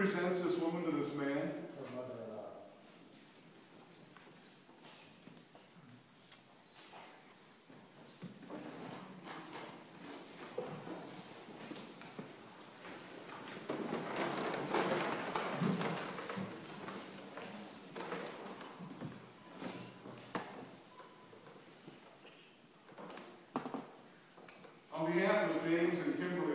presents this woman to this man? Her mother-in-law. On behalf of James and Kimberly.